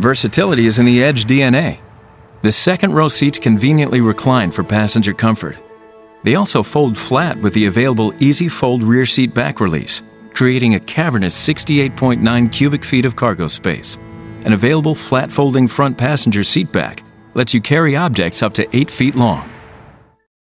Versatility is in the Edge DNA. The second row seats conveniently recline for passenger comfort. They also fold flat with the available Easy Fold rear seat back release, creating a cavernous 68.9 cubic feet of cargo space. An available flat folding front passenger seat back lets you carry objects up to 8 feet long.